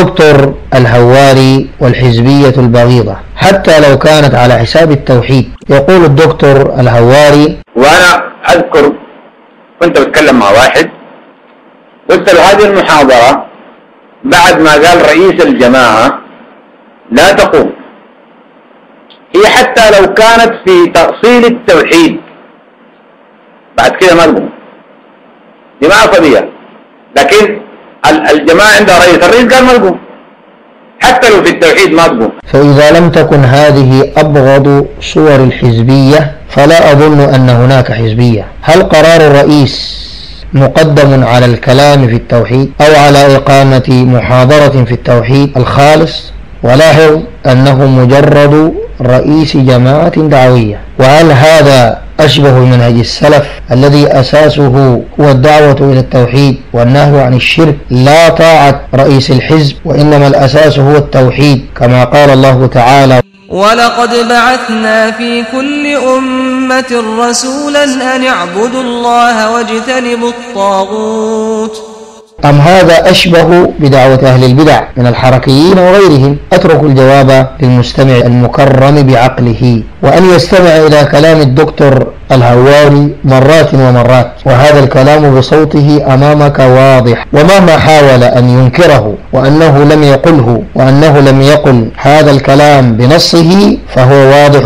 الدكتور الهواري والحزبية البغيضة حتى لو كانت على حساب التوحيد. يقول الدكتور الهواري وأنا أذكر كنت بتكلم مع واحد قلت له هذه المحاضرة بعد ما قال رئيس الجماعة لا تقوم. هي حتى لو كانت في تأصيل التوحيد. بعد كده ما تقوم. دي ما لكن الجماعة عندها رئيس الرئيس قال ما تقوم. حتى لو في التوحيد ما تقوم. فإذا لم تكن هذه أبغض صور الحزبية فلا أظن أن هناك حزبية. هل قرار الرئيس مقدم على الكلام في التوحيد أو على إقامة محاضرة في التوحيد الخالص؟ ولاحظ أنه مجرد رئيس جماعة دعوية وهل هذا أشبه منهج السلف الذي أساسه هو الدعوة إلى التوحيد والنهي عن الشرك؟ لا طاعة رئيس الحزب وإنما الأساس هو التوحيد كما قال الله تعالى ولقد بعثنا في كل أمة رسولا أن اعبدوا الله واجتنبوا الطاغوت. أم هذا أشبه بدعوة أهل البدع من الحركيين وغيرهم؟ أترك الجواب للمستمع المكرم بعقله وأن يستمع إلى كلام الدكتور الهواري مرات ومرات وهذا الكلام بصوته أمامك واضح ومهما حاول أن ينكره وأنه لم يقله وأنه لم يقل هذا الكلام بنصه فهو واضح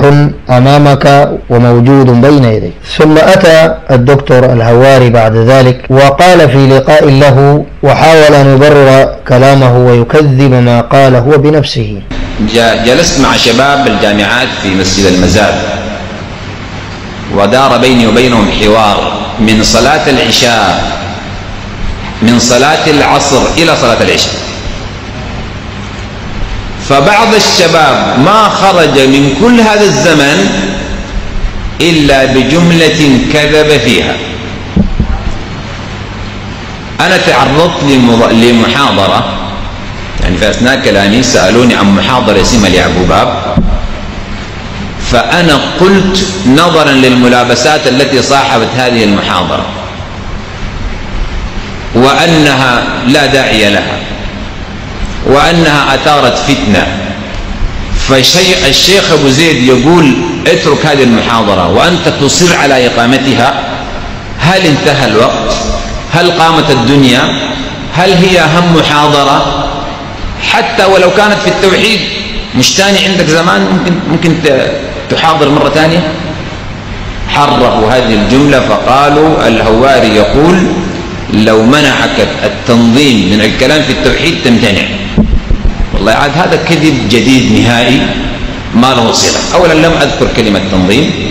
أمامك وموجود بين يديك ثم أتى الدكتور الهواري بعد ذلك وقال في لقاء له وحاول أن يبرر كلامه ويكذب ما قال هو بنفسه. جلست مع شباب الجامعات في مسجد المزاد. ودار بيني وبينهم حوار. من صلاة العشاء من صلاة العصر إلى صلاة العشاء. فبعض الشباب ما خرج من كل هذا الزمن إلا بجملة كذب فيها. أنا تعرضت لمحاضرة. يعني في أثناء كلامي سألوني عن محاضرة اسمها لأبو باب. فأنا قلت نظرا للملابسات التي صاحبت هذه المحاضرة. وأنها لا داعي لها. وأنها أثارت فتنة. فشيء الشيخ أبو زيد يقول اترك هذه المحاضرة وأنت تصر على إقامتها. هل انتهى الوقت؟ هل قامت الدنيا؟ هل هي أهم محاضرة؟ حتى ولو كانت في التوحيد مش تاني عندك زمان ممكن ممكن تحاضر مرة ثانية؟ حرفوا هذه الجملة فقالوا الهواري يقول لو منعك التنظيم من الكلام في التوحيد تمتنع. والله عاد هذا كذب جديد نهائي ما له صلة أولا لم أذكر كلمة تنظيم.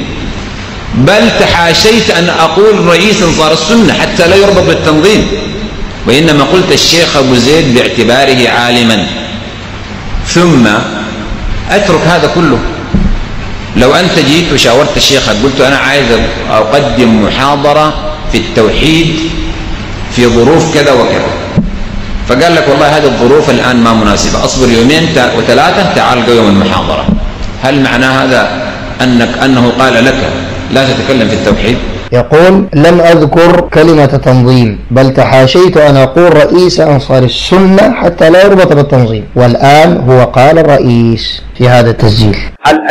بل تحاشيت أن أقول رئيس أنصار السنة حتى لا يربط بالتنظيم. وإنما قلت الشيخ أبو زيد باعتباره عالما. ثم أترك هذا كله. لو أنت جيت وشاورت الشيخ قلت أنا عايز أقدم محاضرة في التوحيد في ظروف كذا وكذا. فقال لك والله هذه الظروف الآن ما مناسبة. أصبر يومين وثلاثة تعال يوم المحاضرة. هل معنى هذا أنك أنه قال لك لا تتكلم في التوحيد. يقول لم أذكر كلمة تنظيم بل تحاشيت أن أقول رئيس أنصار السنة حتى لا يربط بالتنظيم. والآن هو قال الرئيس في هذا التسجيل.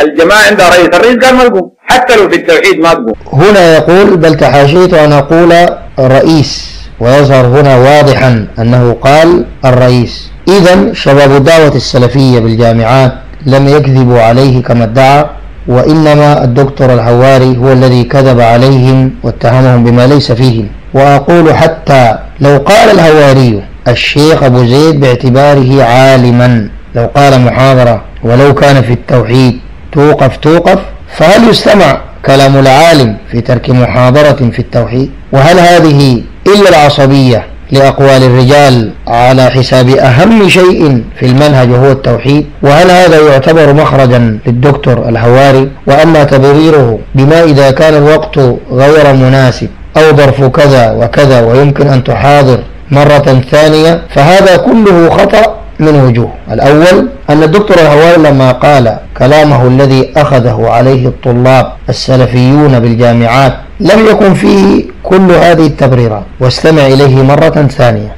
الجماعة عندها رئيس؟ الرئيس قال ما تقوم حتى لو في التوحيد ما تقوم هنا يقول بل تحاشيت أن أقول رئيس. ويظهر هنا واضحا أنه قال الرئيس. إذا شباب الدعوة السلفية بالجامعات لم يكذبوا عليه كما ادعى وإنما الدكتور الحواري هو الذي كذب عليهم واتهمهم بما ليس فيهم. وأقول حتى لو قال الهواري الشيخ أبو زيد باعتباره عالما لو قال محاضرة ولو كان في التوحيد توقف توقف فهل يستمع كلام العالم في ترك محاضرة في التوحيد؟ وهل هذه إلا العصبية لأقوال الرجال على حساب أهم شيء في المنهج وهو التوحيد وهل هذا يعتبر مخرجا للدكتور الهواري؟ وأما تبريره بما إذا كان الوقت غير مناسب أو ظرف كذا وكذا ويمكن أن تحاضر مرة ثانية فهذا كله خطأ من وجوه. الأول أن الدكتور الهواري لما قال كلامه الذي أخذه عليه الطلاب السلفيون بالجامعات لم يكن فيه كل هذه التبريرات. واستمع إليه مرة ثانية.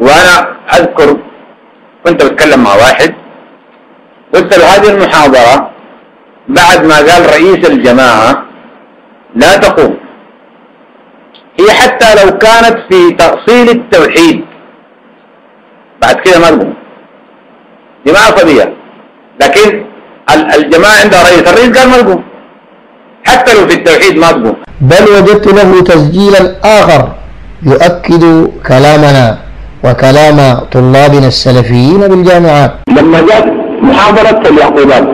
وأنا أذكر كنت بتكلم مع واحد قلت له هذه المحاضرة بعد ما قال رئيس الجماعة لا تقوم. هي حتى لو كانت في تأصيل التوحيد. بعد كده ما تقوم. ما قضية لكن الجماعة عندها رئيس الرئيس قال ما تقوم. حتى لو في التوحيد ما تقوم. بل وجدت له تسجيلا آخر يؤكد كلامنا وكلام طلابنا السلفيين بالجامعات. لما جاءت محاضرة اليعقوبات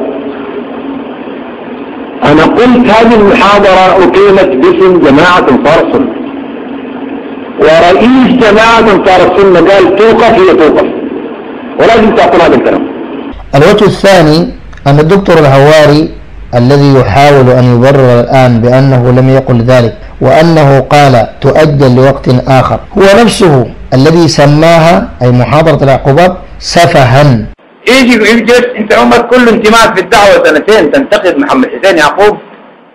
أنا قلت هذه المحاضرة أقيمت باسم جماعة أنصار السنة. ورئيس جماعة أنصار السنة قال توقف هي توقف. ولازم تقول هذا الكلام. الوجه الثاني أن الدكتور الهواري الذي يحاول أن يبرر الآن بأنه لم يقل ذلك وأنه قال تؤجل لوقت آخر. هو نفسه الذي سماها أي محاضرة العقوبات سفها. يجي يجي انت عمرك كله انتماء في الدعوة سنتين تنتقد محمد حسين يعقوب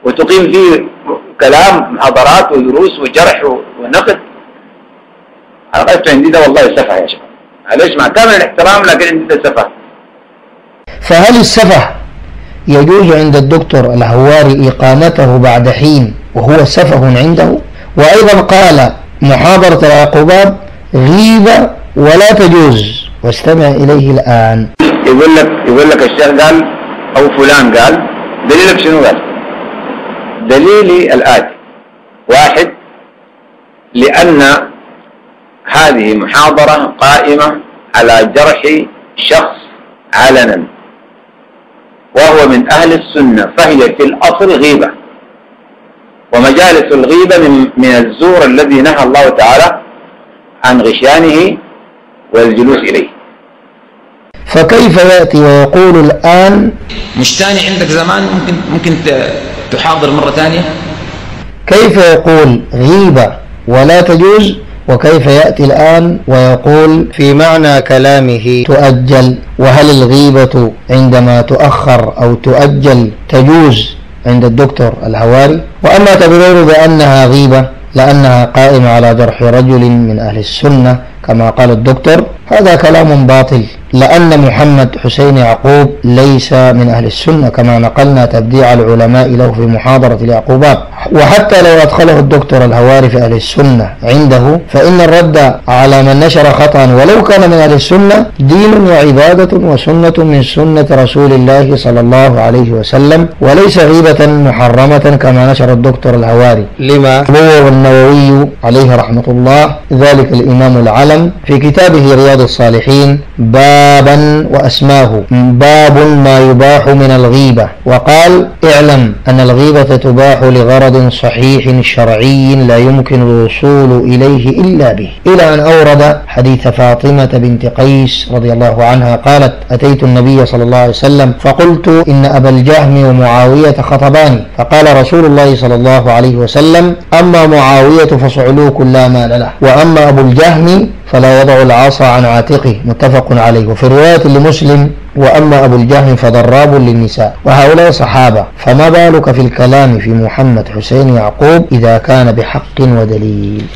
وتقيم فيه كلام محاضرات ودروس وجرح ونقد. أنا قلت عندي ده والله سفه يا شباب. معلش مع كامل الاحترام لكن عندي ده سفه. فهل السفه يجوز عند الدكتور الهواري إقامته بعد حين وهو سفه عنده وأيضا قال محاضرة العقوبات غيبة ولا تجوز. واستمع إليه الآن. يقول لك يقول لك الشيخ قال أو فلان قال دليلك شنو قال؟ دليلي الآتي. واحد لأن هذه محاضرة قائمة على جرح شخص علنا. وهو من أهل السنة فهي في الأصل غيبة. ومجالس الغيبة من, من الزور الذي نهى الله تعالى عن غشيانه والجلوس إليه. فكيف يأتي ويقول الآن؟ مش تاني عندك زمان؟ ممكن ممكن تحاضر مرة ثانية؟ كيف يقول غيبة ولا تجوز؟ وكيف يأتي الآن ويقول في معنى كلامه تؤجل وهل الغيبة عندما تؤخر أو تؤجل تجوز عند الدكتور الهواري؟ وأما تبرير بأنها غيبة لأنها قائمة على جرح رجل من أهل السنة كما قال الدكتور هذا كلام باطل لأن محمد حسين يعقوب ليس من أهل السنة كما نقلنا تبديع العلماء له في محاضرة اليعقوبات. وحتى لو أدخله الدكتور الهواري في أهل السنة عنده فإن الرد على من نشر خطأ ولو كان من أهل السنة دين وعبادة وسنة من سنة رسول الله صلى الله عليه وسلم وليس غيبة محرمة كما نشر الدكتور الهواري. لما؟ روى النووي عليه رحمة الله ذلك الإمام العلم في كتابه رياض الصالحين بابا وأسماه باب ما يباح من الغيبة. وقال اعلم أن الغيبة تباح لغرض صحيح شرعي لا يمكن الوصول إليه إلا به. إلى أن أورد حديث فاطمة بنت قيس رضي الله عنها قالت أتيت النبي صلى الله عليه وسلم فقلت إن أبا الجهم ومعاوية خطباني فقال رسول الله صلى الله عليه وسلم أما معاوية فصعلوك لا مال له وأما أبو الجهم فلا يضع العصا عن عاتقه. متفق عليه. وفي رواية لمسلم وأما أبو الجهم فضراب للنساء. وهؤلاء صحابة. فما بالك في الكلام في محمد حسين يعقوب إذا كان بحق ودليل؟